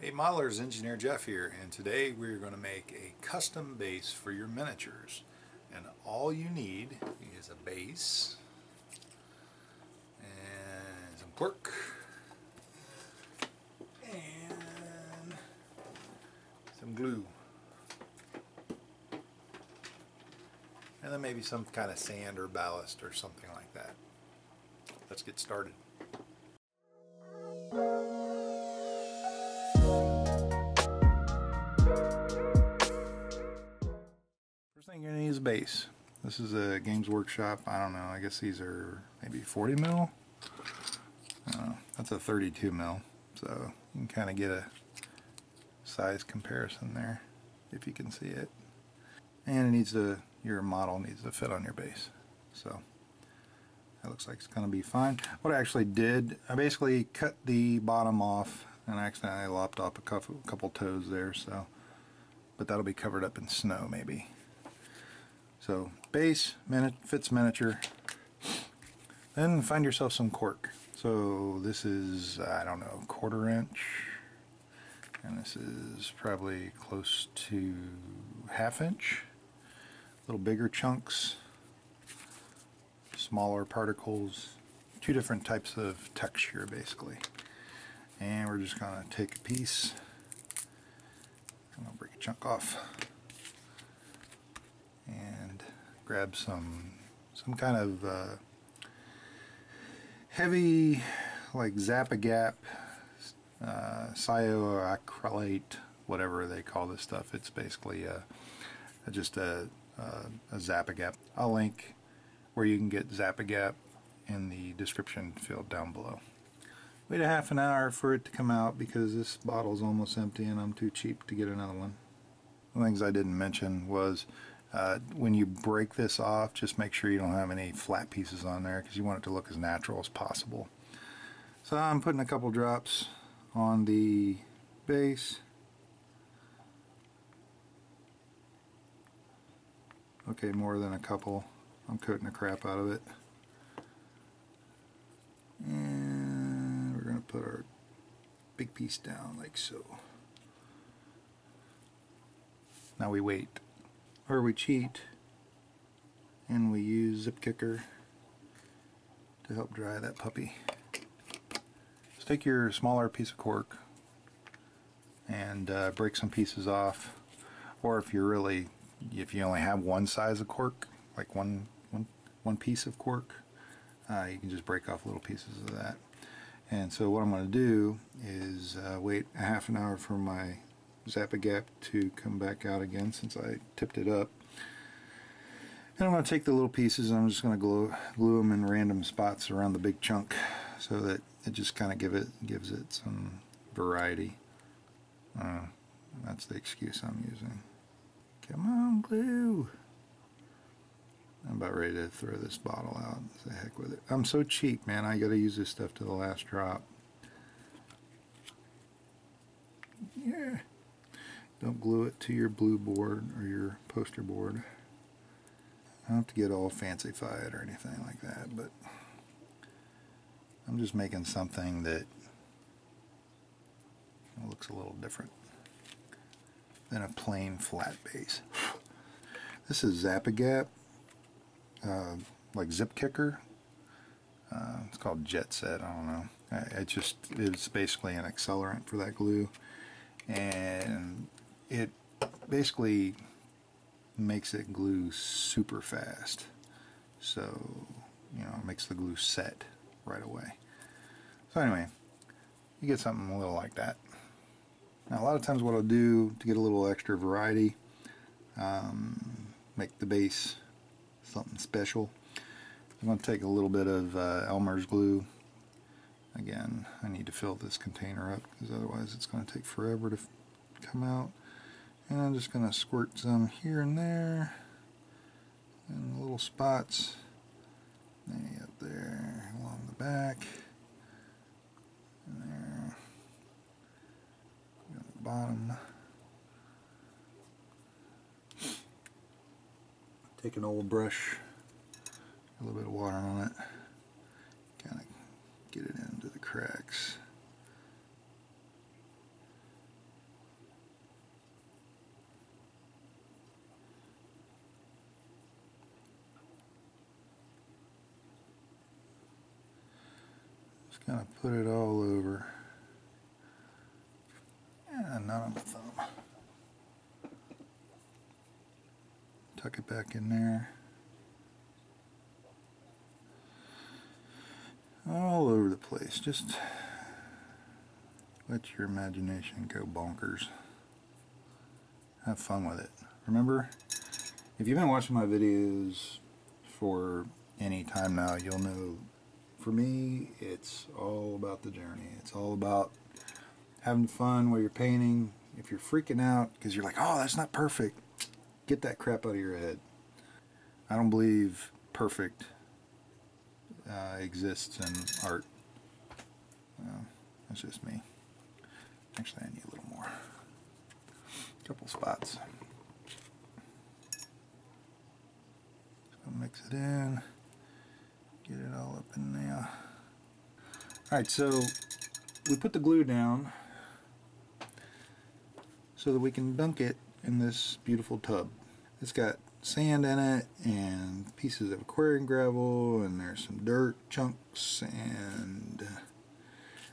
Hey modelers, Engineer Jeff here and today we're going to make a custom base for your miniatures and all you need is a base and some cork and some glue and then maybe some kind of sand or ballast or something like that. Let's get started. First thing you're going to need is a base. This is a Games Workshop, I don't know, I guess these are maybe 40 mil? that's a 32 mil, so you can kind of get a size comparison there, if you can see it. And it needs to, your model needs to fit on your base. So that looks like it's going to be fine. What I actually did, I basically cut the bottom off and accidentally lopped off a couple, couple toes there, so but that'll be covered up in snow maybe. So base, minute, fits miniature. Then find yourself some cork. So this is, I don't know, quarter inch. And this is probably close to half inch. Little bigger chunks. Smaller particles. Two different types of texture basically. And we're just to take a piece. Going to break a chunk off and grab some some kind of uh, heavy like Zap-A-Gap uh, cyanoacrylate whatever they call this stuff. It's basically a, a just a, a, a I'll link where you can get Zap-A-Gap in the description field down below. Wait a half an hour for it to come out because this bottle is almost empty and I'm too cheap to get another one. The things I didn't mention was uh, when you break this off, just make sure you don't have any flat pieces on there because you want it to look as natural as possible. So I'm putting a couple drops on the base. Okay, more than a couple. I'm coating the crap out of it. And we're going to put our big piece down like so. Now we wait or we cheat and we use zip kicker to help dry that puppy. So take your smaller piece of cork and uh, break some pieces off or if you're really if you only have one size of cork like one one one piece of cork uh, you can just break off little pieces of that and so what I'm going to do is uh, wait a half an hour for my Zap-A-Gap to come back out again since I tipped it up. And I'm going to take the little pieces and I'm just going to glue, glue them in random spots around the big chunk so that it just kind of give it gives it some variety. Uh, that's the excuse I'm using. Come on, glue! I'm about ready to throw this bottle out. The heck with it. I'm so cheap, man. I got to use this stuff to the last drop. Yeah. Don't glue it to your blue board or your poster board. I don't have to get all fancified or anything like that, but I'm just making something that looks a little different than a plain flat base. This is Zap-A-Gap, uh, like zip kicker. Uh, it's called Jet Set, I don't know. It just is basically an accelerant for that glue. And it basically makes it glue super fast. So, you know, it makes the glue set right away. So anyway, you get something a little like that. Now a lot of times what I'll do to get a little extra variety, um, make the base something special, I'm going to take a little bit of uh, Elmer's glue. Again, I need to fill this container up because otherwise it's going to take forever to come out. And I'm just going to squirt some here and there in little spots. Maybe up there along the back. And there. At the bottom. Take an old brush, a little bit of water on it, kind of get it into the cracks. Just gonna put it all over. And not on the thumb. Tuck it back in there. All over the place. Just let your imagination go bonkers. Have fun with it. Remember, if you've been watching my videos for any time now, you'll know for me, it's all about the journey. It's all about having fun while you're painting. If you're freaking out because you're like, oh, that's not perfect, get that crap out of your head. I don't believe perfect uh, exists in art. That's just me. Actually, I need a little more. A couple spots. So mix it in. Get it all up in. Alright, so we put the glue down so that we can dunk it in this beautiful tub. It's got sand in it and pieces of aquarium gravel and there's some dirt chunks and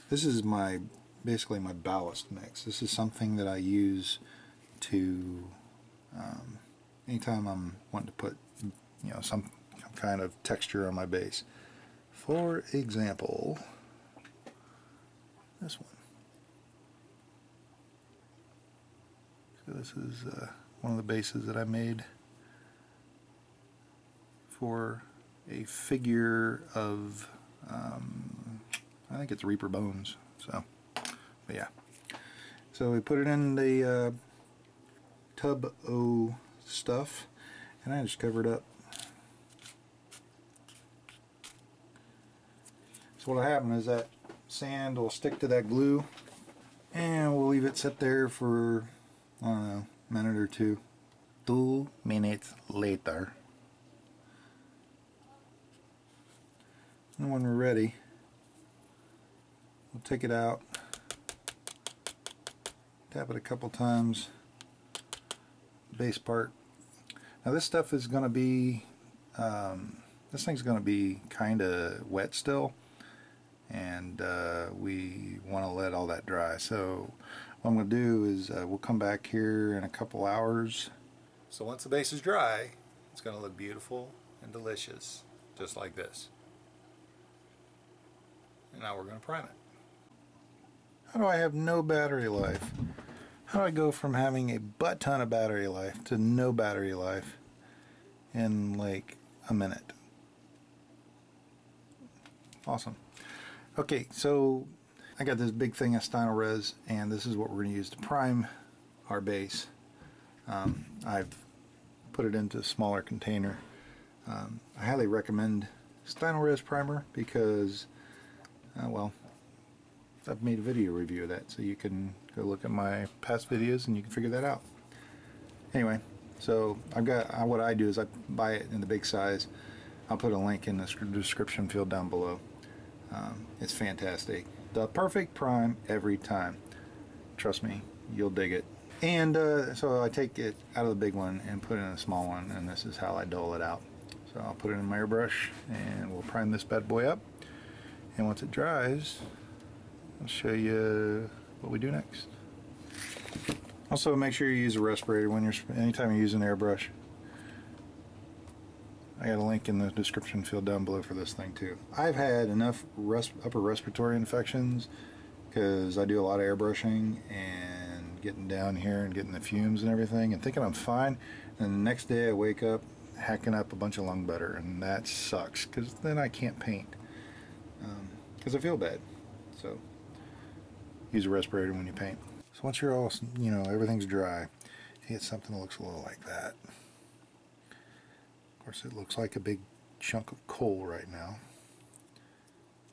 this is my basically my ballast mix. This is something that I use to um, anytime I'm wanting to put you know some kind of texture on my base. For example, this one. So this is uh, one of the bases that I made for a figure of, um, I think it's Reaper Bones. So, but yeah. So we put it in the uh, tub o stuff, and I just cover it up So what'll happen is that sand will stick to that glue and we'll leave it sit there for, I don't know, a minute or two. Two minutes later. And when we're ready, we'll take it out, tap it a couple times, base part. Now this stuff is going to be, um, this thing's going to be kind of wet still and uh, we want to let all that dry. So what I'm going to do is uh, we'll come back here in a couple hours. So once the base is dry, it's going to look beautiful and delicious, just like this. And now we're going to prime it. How do I have no battery life? How do I go from having a butt ton of battery life to no battery life in like a minute? Awesome. Okay, so I got this big thing of Stynylrez, and this is what we're going to use to prime our base. Um, I've put it into a smaller container. Um, I highly recommend Stynylrez primer because, uh, well, I've made a video review of that, so you can go look at my past videos and you can figure that out. Anyway, so I've got what I do is I buy it in the big size. I'll put a link in the description field down below. Um, it's fantastic. The perfect prime every time. Trust me, you'll dig it. And uh, so I take it out of the big one and put it in a small one, and this is how I dole it out. So I'll put it in my airbrush, and we'll prime this bad boy up. And once it dries, I'll show you what we do next. Also, make sure you use a respirator when you're anytime you use an airbrush. I got a link in the description field down below for this thing too. I've had enough res upper respiratory infections because I do a lot of airbrushing and getting down here and getting the fumes and everything and thinking I'm fine and the next day I wake up hacking up a bunch of lung butter and that sucks because then I can't paint because um, I feel bad. So use a respirator when you paint. So once you're all, you know, everything's dry, you get something that looks a little like that. Course, it looks like a big chunk of coal right now.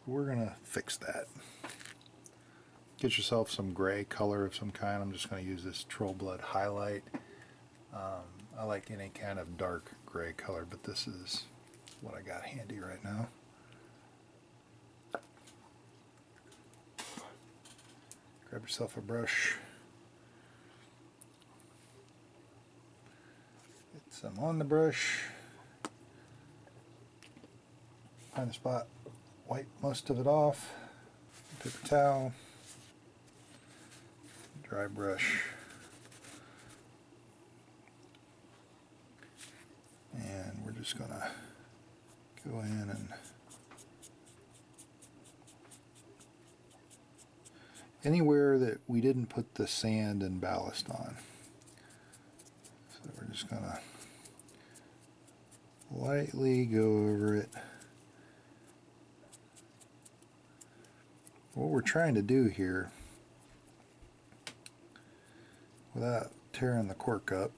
We're going to fix that. Get yourself some gray color of some kind. I'm just going to use this Troll Blood highlight. Um, I like any kind of dark gray color, but this is what I got handy right now. Grab yourself a brush. Get some on the brush find a spot, wipe most of it off. paper towel, dry brush, and we're just to go in and anywhere that we didn't put the sand and ballast on. So we're just to lightly go over it. What we're trying to do here, without tearing the cork up,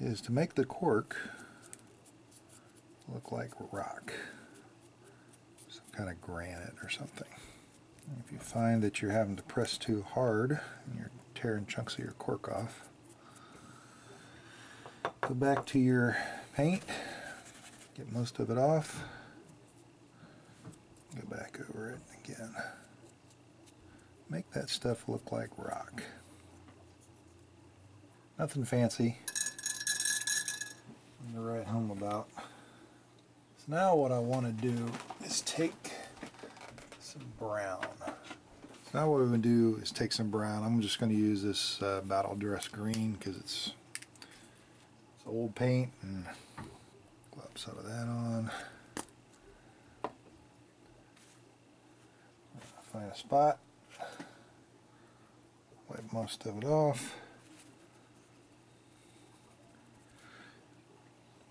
is to make the cork look like rock. Some kind of granite or something. If you find that you're having to press too hard and you're tearing chunks of your cork off, go back to your paint, get most of it off, go back over it again. Make that stuff look like rock. Nothing fancy. to write home about. So now what I want to do is take some brown. So now what we're going to do is take some brown. I'm just going to use this uh, Battle Dress Green because it's, it's old paint and glop some of that on. Find a spot, wipe most of it off.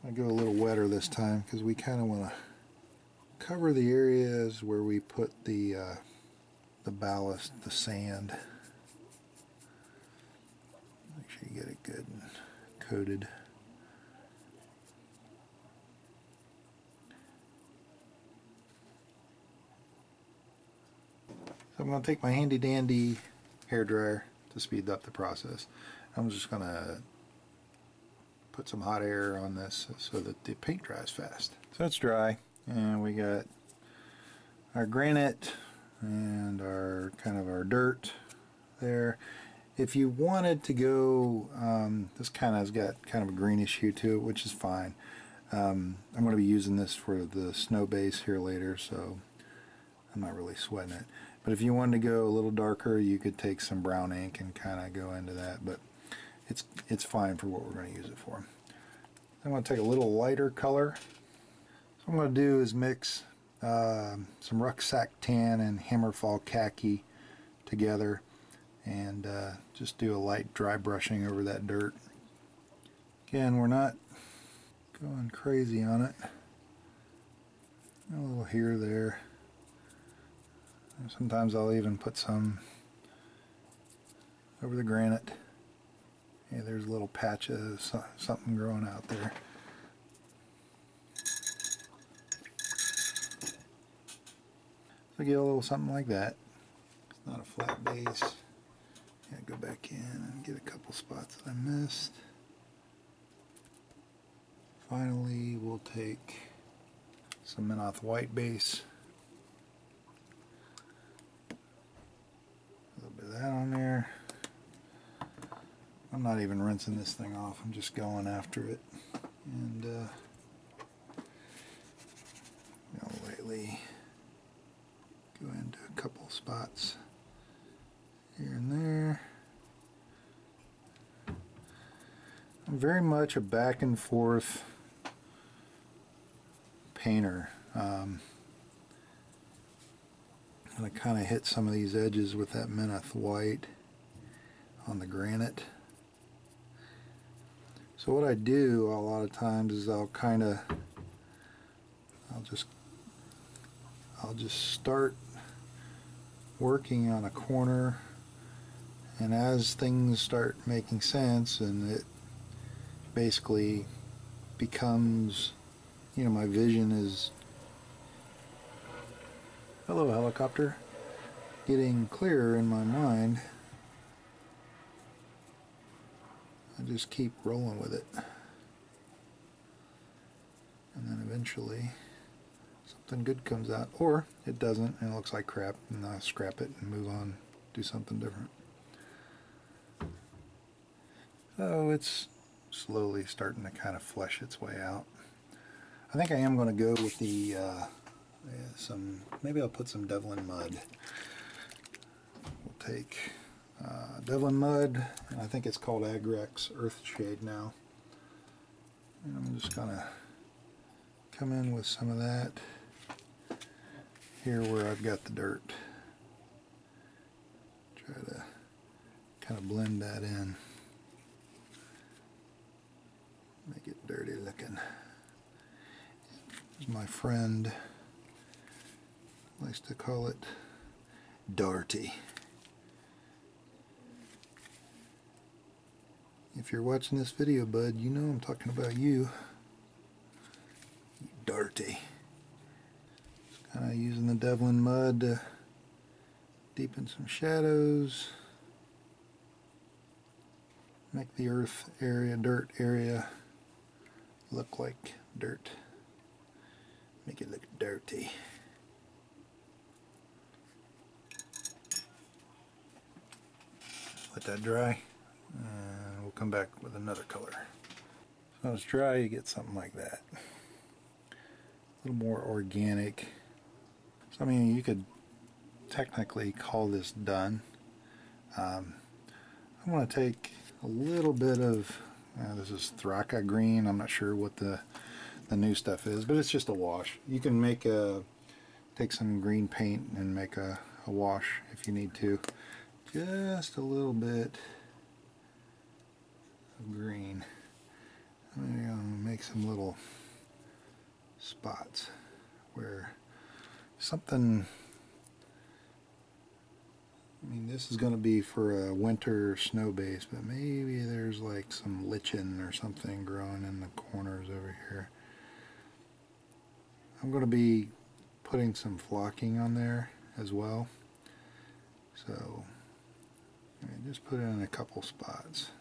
I go a little wetter this time because we kind of want to cover the areas where we put the uh, the ballast, the sand. Make sure you get it good and coated. I'm going to take my handy dandy hair dryer to speed up the process. I'm just going to put some hot air on this so that the paint dries fast. So it's dry and we got our granite and our kind of our dirt there if you wanted to go um, this kind of has got kind of a greenish hue to it which is fine um, I'm going to be using this for the snow base here later so I'm not really sweating it but if you wanted to go a little darker you could take some brown ink and kind of go into that but it's it's fine for what we're going to use it for I'm going to take a little lighter color so I'm going to do is mix uh, some rucksack tan and hammerfall khaki together and uh, just do a light dry brushing over that dirt. Again, we're not going crazy on it. A little here, there. Sometimes I'll even put some over the granite. Yeah, there's little patch of something growing out there. So get a little something like that. It's not a flat base. Yeah, go back in and get a couple spots that I missed. Finally, we'll take some Menoth white base. A little bit of that on there. I'm not even rinsing this thing off. I'm just going after it. And uh, you know, lightly go into a couple spots here and there. I'm very much a back and forth painter. Um, and I kind of hit some of these edges with that Menoth white on the granite. So what I do a lot of times is I'll kind of I'll just I'll just start working on a corner and as things start making sense and it basically becomes you know my vision is hello helicopter getting clearer in my mind I just keep rolling with it and then eventually something good comes out. Or it doesn't and it looks like crap and I scrap it and move on, do something different. So it's slowly starting to kind of flesh its way out. I think I am going to go with the uh, Yeah, some maybe I'll put some Devlan mud. We'll take uh, Devlan mud, and I think it's called Agrax Earthshade now. And I'm just gonna come in with some of that here where I've got the dirt. Try to kind of blend that in. Make it dirty looking. As my friend likes to call it, Darty. If you're watching this video, bud, you know I'm talking about you. Darty. Kind of using the Devlan mud to deepen some shadows. Make the earth area, dirt area, look like dirt. Make it look dirty. Let that dry. And we'll come back with another color. So when it's dry, you get something like that. A little more organic. So I mean, you could technically call this done. Um, I want to take a little bit of, uh, this is Thraka green, I'm not sure what the, the new stuff is, but it's just a wash. You can make a, take some green paint and make a, a wash if you need to. Just a little bit of green. I'm going to make some little spots where something I mean this is going to be for a winter snow base but maybe there's like some lichen or something growing in the corners over here I'm going to be putting some flocking on there as well so just put it in a couple spots.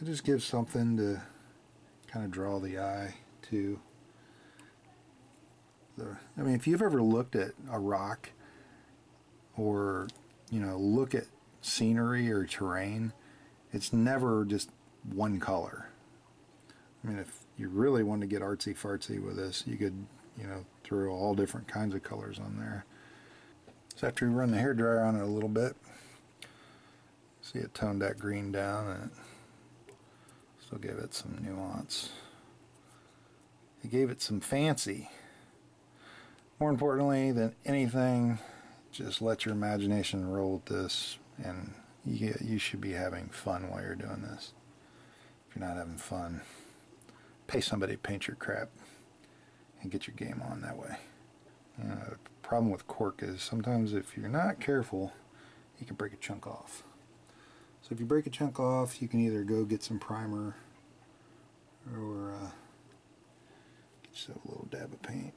It just gives something to kind of draw the eye to. I mean if you've ever looked at a rock or you know look at scenery or terrain it's never just one color. I mean if you really want to get artsy fartsy with this you could you know throw all different kinds of colors on there. So after we run the hair dryer on it a little bit see it toned that green down and still gave it some nuance it gave it some fancy more importantly than anything, just let your imagination roll with this and you, you should be having fun while you're doing this. If you're not having fun, pay somebody to paint your crap and get your game on that way. You know, the problem with cork is sometimes if you're not careful, you can break a chunk off. So if you break a chunk off, you can either go get some primer or uh, get yourself a little dab of paint.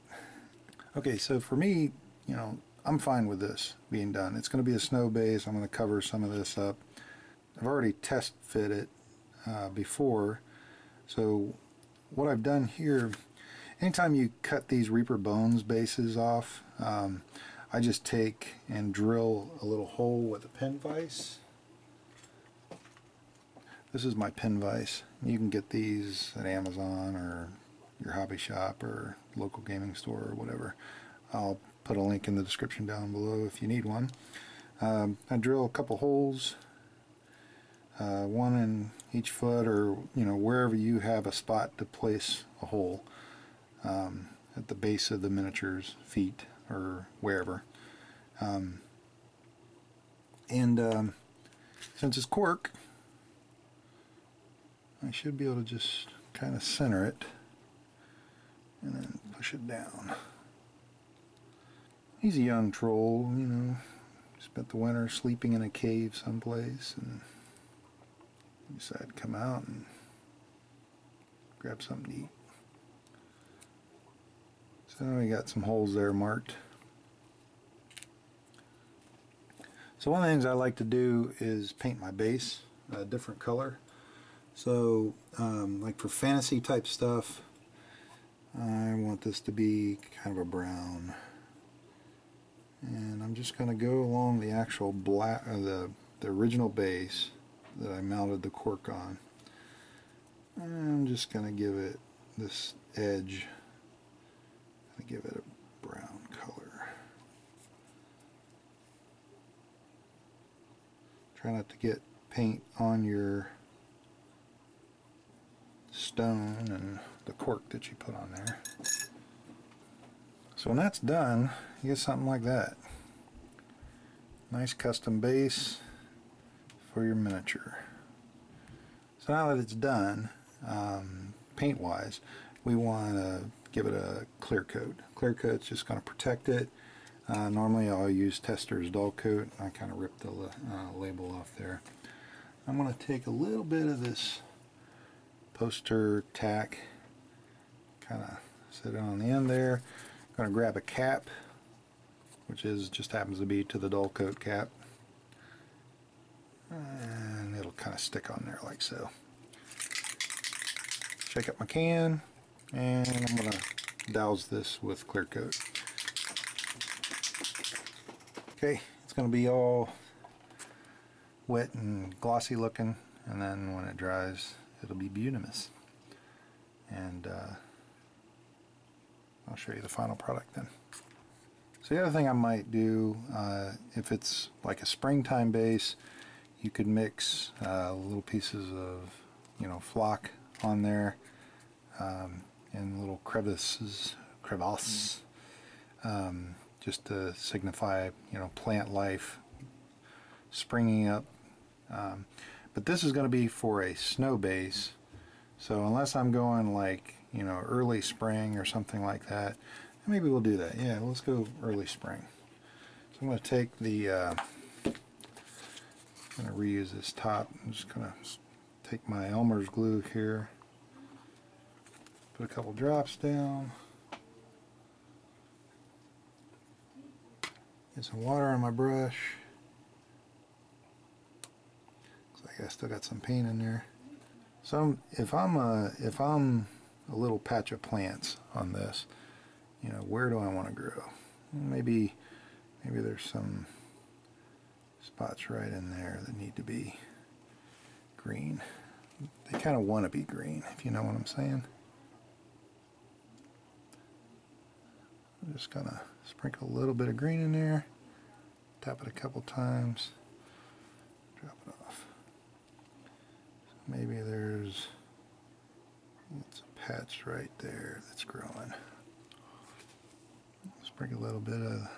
Okay, so for me, you know, I'm fine with this being done. It's going to be a snow base. I'm going to cover some of this up. I've already test fit it uh, before. So what I've done here, anytime you cut these Reaper Bones bases off, um, I just take and drill a little hole with a pin vise. This is my pin vise. You can get these at Amazon or your hobby shop or local gaming store or whatever. I'll put a link in the description down below if you need one. Um, I drill a couple holes, uh, one in each foot or you know wherever you have a spot to place a hole um, at the base of the miniature's feet or wherever. Um, and um, since it's cork, I should be able to just kind of center it and then push it down. He's a young troll, you know, spent the winter sleeping in a cave someplace and decided to come out and grab something to eat. So now we got some holes there marked. So one of the things I like to do is paint my base a different color. So um, like for fantasy type stuff, I want this to be kind of a brown. And I'm just going to go along the actual black, uh, the, the original base that I mounted the cork on. I'm just going to give it this edge Gonna give it a brown color. Try not to get paint on your stone and the cork that you put on there. So when that's done, you get something like that. Nice custom base for your miniature. So now that it's done, um, paint wise, we want to give it a clear coat. Clear coat's just going to protect it. Uh, normally I'll use Testors Dull Coat. I kind of ripped the uh, label off there. I'm going to take a little bit of this poster tack, kind of set it on the end there. I'm going to grab a cap, which is just happens to be to the dull coat cap, and it'll kind of stick on there like so. Shake up my can, and I'm going to douse this with clear coat. Okay, it's going to be all wet and glossy looking, and then when it dries, it'll be beautimous. And uh, I'll show you the final product then. So the other thing I might do, uh, if it's like a springtime base, you could mix uh, little pieces of, you know, flock on there um, in little crevices, crevasses, um, just to signify, you know, plant life springing up. Um, but this is going to be for a snow base, so unless I'm going like, you know, early spring or something like that, maybe we'll do that. Yeah, let's go early spring. So I'm going to take the, uh, I'm going to reuse this top. I'm just going to take my Elmer's glue here, put a couple drops down, get some water on my brush. Looks like I still got some paint in there. So if I'm a if I'm a little patch of plants on this, you know, where do I want to grow? Maybe maybe there's some spots right in there that need to be green. They kind of want to be green, if you know what I'm saying. I'm just gonna sprinkle a little bit of green in there, tap it a couple times, drop it off. So maybe there's it's a patch right there that's growing. Sprinkle a little bit of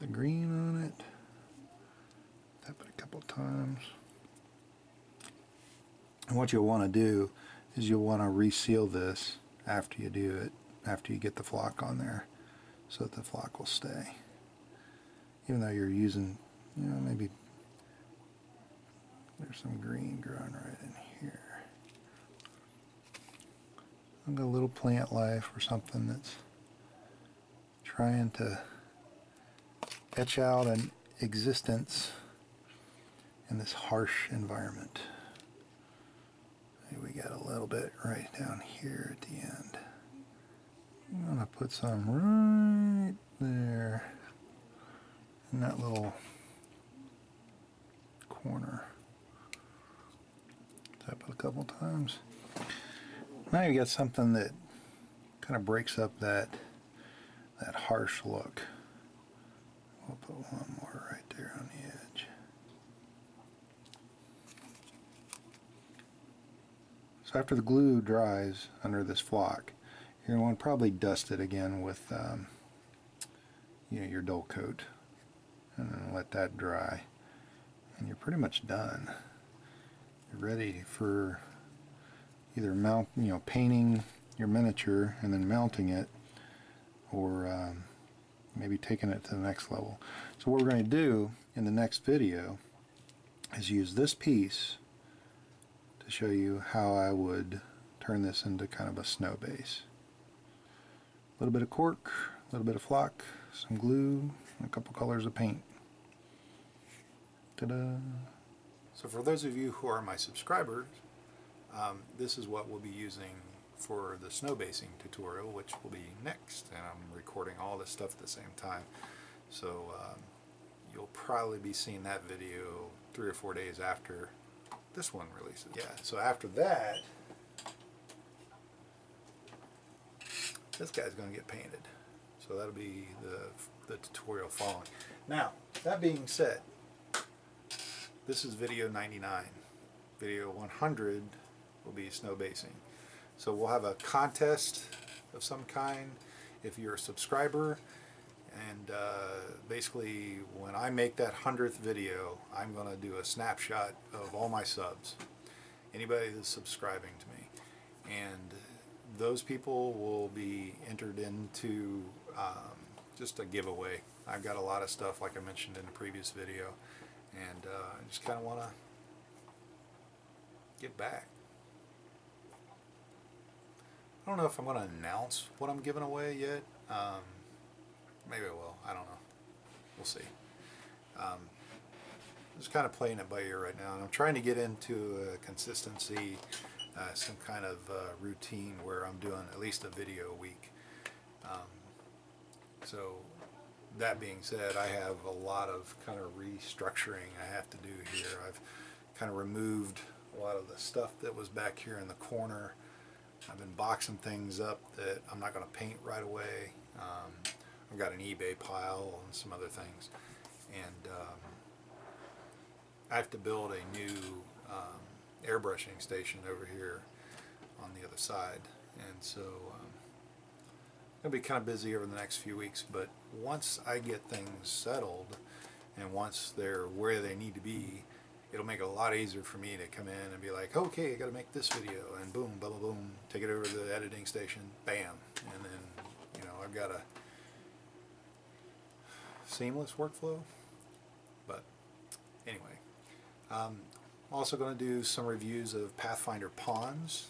the green on it. Tap it a couple times. And what you'll want to do is you'll want to reseal this after you do it, after you get the flock on there, so that the flock will stay. Even though you're using, you know, maybe there's some green growing right in here. I've got a little plant life or something that's trying to etch out an existence in this harsh environment. Maybe we got a little bit right down here at the end. I'm gonna put some right there in that little corner. It a couple times. Now you got something that kind of breaks up that that harsh look. We'll put one more right there on the edge. So after the glue dries under this flock, you're going to probably dust it again with um, you know, your dull coat and then let that dry. And you're pretty much done. Ready for either mount, you know, painting your miniature and then mounting it or um, maybe taking it to the next level. So what we're going to do in the next video is use this piece to show you how I would turn this into kind of a snow base. A little bit of cork, a little bit of flock, some glue, a couple colors of paint. Ta-da! So for those of you who are my subscribers, um, this is what we'll be using for the snow basing tutorial, which will be next. And I'm recording all this stuff at the same time. So um, you'll probably be seeing that video three or four days after this one releases. Yeah, so after that, this guy's going to get painted. So that'll be the, the tutorial following. Now, that being said, this is video 99. Video 100 will be snow basing. So we'll have a contest of some kind if you're a subscriber and uh, basically when I make that 100th video I'm going to do a snapshot of all my subs anybody that's subscribing to me and those people will be entered into um, just a giveaway I've got a lot of stuff like I mentioned in the previous video and uh, I just kind of want to get back I don't know if I'm going to announce what I'm giving away yet. Um, maybe I will. I don't know. We'll see. Um, just kind of playing it by ear right now. And I'm trying to get into a consistency, uh, some kind of uh, routine where I'm doing at least a video a week. Um, so that being said, I have a lot of kind of restructuring I have to do here. I've kind of removed a lot of the stuff that was back here in the corner I've been boxing things up that I'm not going to paint right away. Um, I've got an eBay pile and some other things. And um, I have to build a new um, airbrushing station over here on the other side. And so to be kind of busy over the next few weeks. But once I get things settled and once they're where they need to be, it'll make it a lot easier for me to come in and be like, okay, I got to make this video, and boom, boom, boom, take it over to the editing station, bam, and then you know I've got a seamless workflow. But anyway, um, I'm also going to do some reviews of Pathfinder Pawns.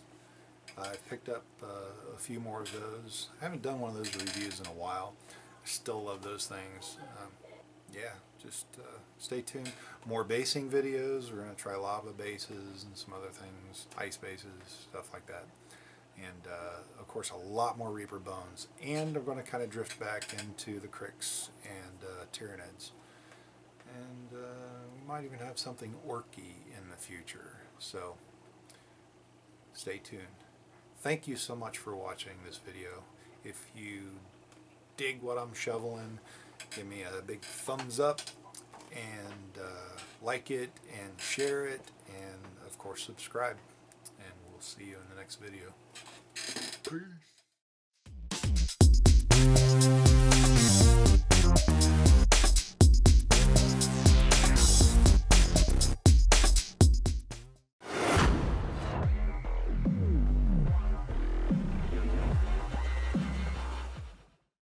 I've picked up uh, a few more of those. I haven't done one of those reviews in a while. I still love those things. Um, yeah, just uh, stay tuned. More basing videos. We're going to try lava bases and some other things, ice bases, stuff like that. And uh, of course, a lot more Reaper bones. And I'm going to kind of drift back into the Cryx and uh, Tyranids. And uh, we might even have something orky in the future. So stay tuned. Thank you so much for watching this video. If you dig what I'm shoveling, give me a big thumbs up and uh, like it and share it and of course subscribe and we'll see you in the next video. Peace.